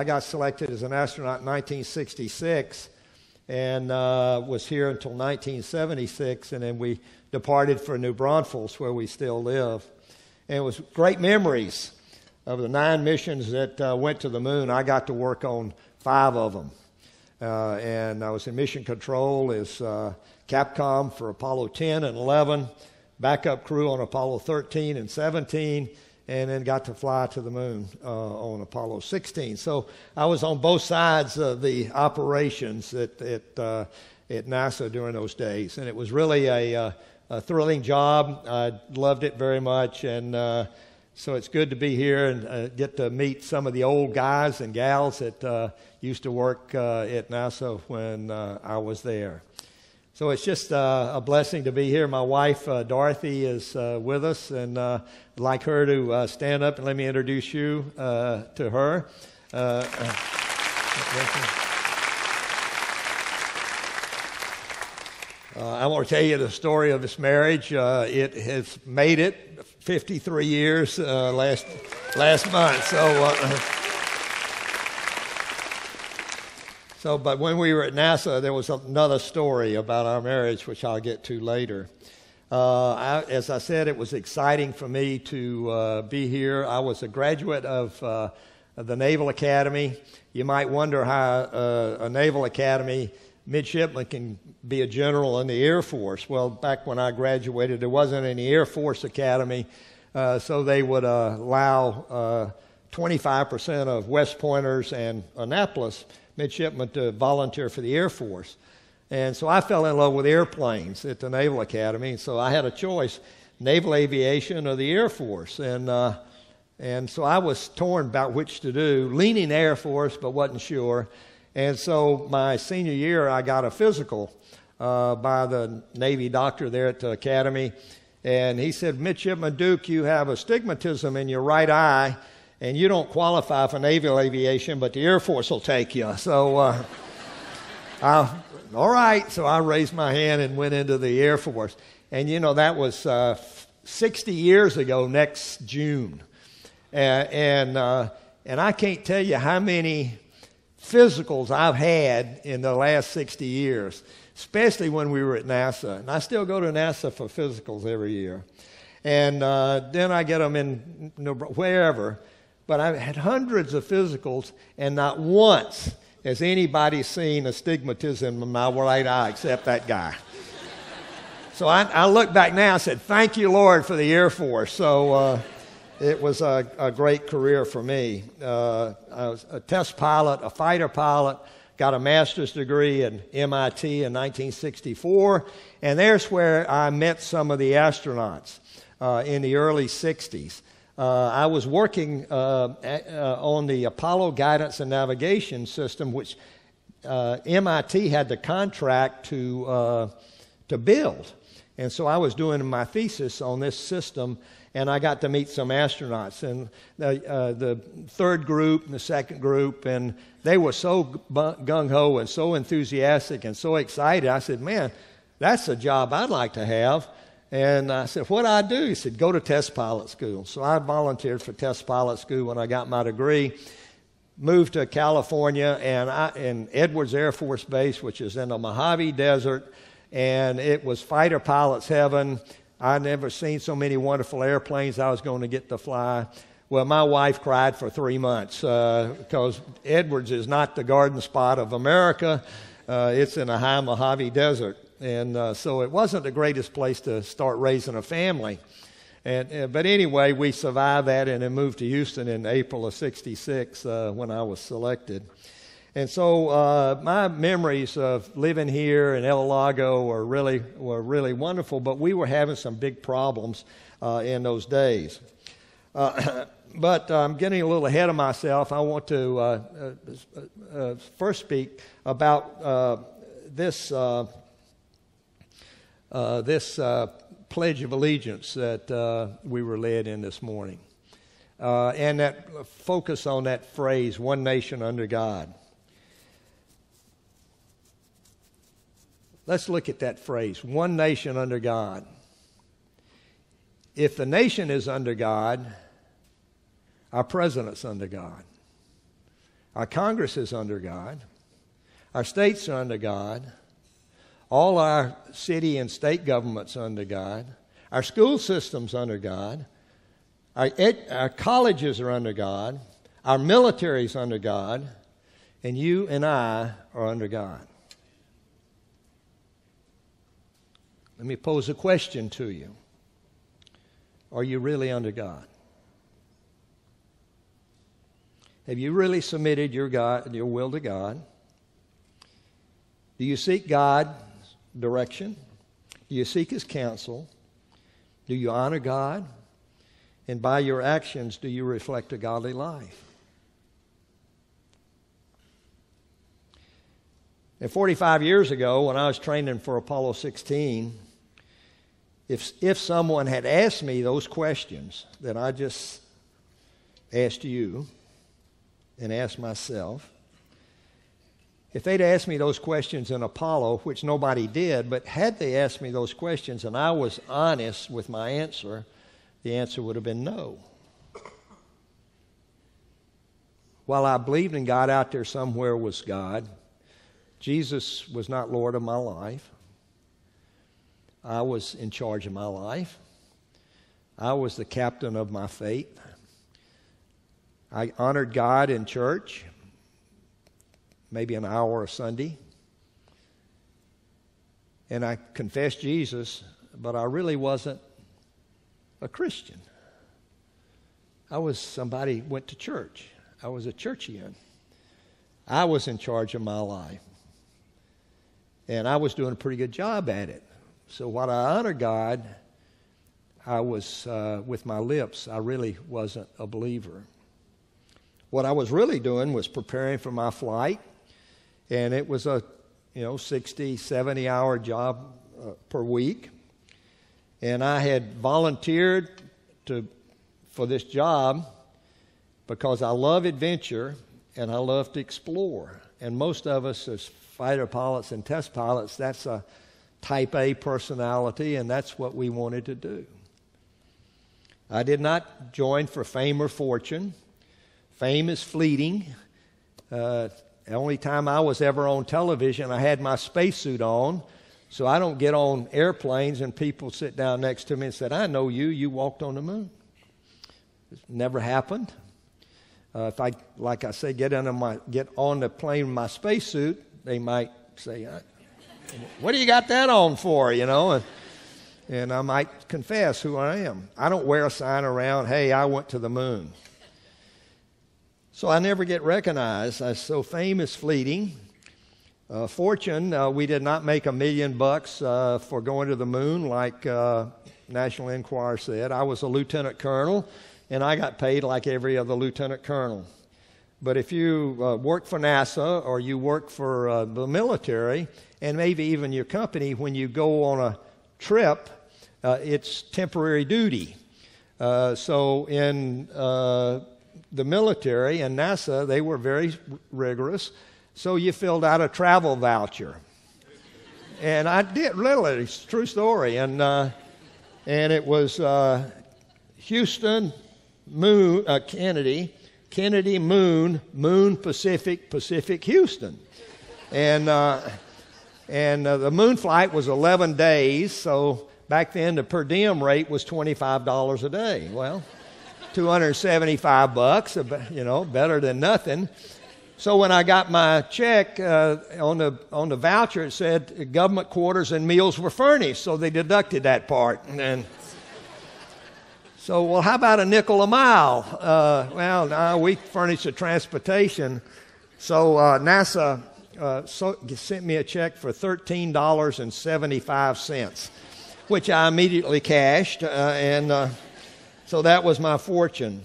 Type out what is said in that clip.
I got selected as an astronaut in 1966 and uh, was here until 1976, and then we departed for New Braunfels, where we still live. And it was great memories of the nine missions that uh, went to the moon. I got to work on five of them. Uh, and I was in mission control as uh, Capcom for Apollo 10 and 11, backup crew on Apollo 13 and 17, and then got to fly to the moon uh, on Apollo 16. So I was on both sides of the operations at, at, uh, at NASA during those days, and it was really a, uh, a thrilling job. I loved it very much, and so it's good to be here and uh, get to meet some of the old guys and gals that uh, used to work uh, at NASA when I was there. So it's just uh, a blessing to be here. My wife, uh, Dorothy, is uh, with us, and uh, I'd like her to uh, stand up and let me introduce you to her. I want to tell you the story of this marriage. it has made it 53 years uh, last last month. So, uh, so, but when we were at NASA, there was another story about our marriage, which I'll get to later. Uh, I, as I said, it was exciting for me to uh, be here. I was a graduate of, uh, of, the Naval Academy. You might wonder how uh, a Naval Academy midshipman can be a general in the Air Force. Well, back when I graduated, there wasn't any Air Force Academy, uh, so they would uh, allow 25% of West Pointers and Annapolis midshipmen to volunteer for the Air Force. And so I fell in love with airplanes at the Naval Academy, so I had a choice naval aviation or the Air Force. And, uh, and so I was torn about which to do, leaning Air Force, but wasn't sure. And so my senior year, I got a physical uh, by the Navy doctor there at the academy. And he said, Midshipman Duke, you have astigmatism in your right eye, and you don't qualify for naval aviation, but the Air Force will take you. So, uh, I, all right. So I raised my hand and went into the Air Force. And, you know, that was uh, 60 years ago next June. And, and, uh, and I can't tell you how many physicals I've had in the last 60 years, especially when we were at NASA. And I still go to NASA for physicals every year. And uh, then I get them in wherever. But I've had hundreds of physicals, and not once has anybody seen astigmatism in my right eye except that guy. so I, I, look back now and said, Thank you, Lord, for the Air Force. So, uh, it was a, a great career for me. Uh, I was a test pilot, a fighter pilot, got a master's degree at MIT in 1964, and there's where I met some of the astronauts uh, in the early 60s. Uh, I was working uh, at, uh, on the Apollo Guidance and Navigation System, which uh, MIT had the contract to, to build. And so I was doing my thesis on this system and I got to meet some astronauts. And the, uh, the third group and the second group, and they were so gung ho and so enthusiastic and so excited. I said, Man, that's a job I'd like to have. And I said, What do I do? He said, Go to test pilot school. So I volunteered for test pilot school when I got my degree. Moved to California and I, in Edwards Air Force Base, which is in the Mojave Desert, and it was fighter pilots heaven I'd never seen so many wonderful airplanes I was going to get to fly. Well, my wife cried for three months uh, because Edwards is not the garden spot of America. Uh, it's in a high Mojave desert. And uh, so it wasn't the greatest place to start raising a family. And, uh, but anyway, we survived that and then moved to Houston in April of 66 uh, when I was selected. And so uh, my memories of living here in El Lago were really, were really wonderful, but we were having some big problems uh, in those days. Uh, but I'm getting a little ahead of myself. I want to uh, uh, uh, first speak about this, Uh, this uh, Pledge of Allegiance that uh, we were led in this morning. and that focus on that phrase, one nation under God. Let's look at that phrase one nation under God. If the nation is under God, our president's under God. Our Congress is under God. Our states are under God. All our city and state governments under God. Our school systems under God. Our, ed- our colleges are under God. Our military is under God. And you and I are under God. Let me pose a question to you Are you really under God? Have you really submitted your, God, your will to God? Do you seek God's direction? Do you seek His counsel? Do you honor God? And by your actions, do you reflect a godly life? And 45 years ago, when I was training for Apollo 16, if, if someone had asked me those questions that I just asked you and asked myself, if they'd asked me those questions in Apollo, which nobody did, but had they asked me those questions and I was honest with my answer, the answer would have been no. While I believed in God out there somewhere was God, Jesus was not Lord of my life. I was in charge of my life. I was the captain of my fate. I honored God in church, maybe an hour a Sunday. And I confessed Jesus, but I really wasn't a Christian. I was somebody went to church. I was a churchian. I was in charge of my life. And I was doing a pretty good job at it. So while I honor God, I was uh, with my lips. I really wasn't a believer. What I was really doing was preparing for my flight, and it was a you know 60, 70 hour job uh, per week. And I had volunteered to for this job because I love adventure and I love to explore. And most of us as fighter pilots and test pilots, that's a type A personality, and that's what we wanted to do. I did not join for fame or fortune. Fame is fleeting. Uh, the only time I was ever on television, I had my spacesuit on, so I don't get on airplanes and people sit down next to me and said, "I know you. You walked on the moon." It's never happened. Uh, if I, like I say, get on my get on the plane in my spacesuit, they might say, what do you got that on for, you know? And, and I might confess who I am. I don't wear a sign around, hey, I went to the moon. So I never get recognized. I, so fame is fleeting. Uh, fortune, uh, we did not make a million bucks uh, for going to the moon, like uh, National Enquirer said. I was a lieutenant colonel, and I got paid like every other lieutenant colonel. But if you uh, work for NASA or you work for uh, the military, and maybe even your company, when you go on a trip, it's temporary duty. So in the military and NASA, they were very rigorous. So you filled out a travel voucher. and I did, literally, it's a true story. And, uh, and it was Houston, Moon, Kennedy, Kennedy, Moon, Moon, Pacific, Pacific, Houston. And, uh, and uh, the moon flight was 11 days, so back then the per diem rate was $25 a day. Well, 275 bucks, you know, better than nothing. So when I got my check uh, on the on the voucher, it said government quarters and meals were furnished, so they deducted that part. And so, well, how about a nickel a mile? Uh, well, we furnish the transportation. So uh, NASA uh, so, sent me a check for $13.75, which I immediately cashed. Uh, and uh, so that was my fortune.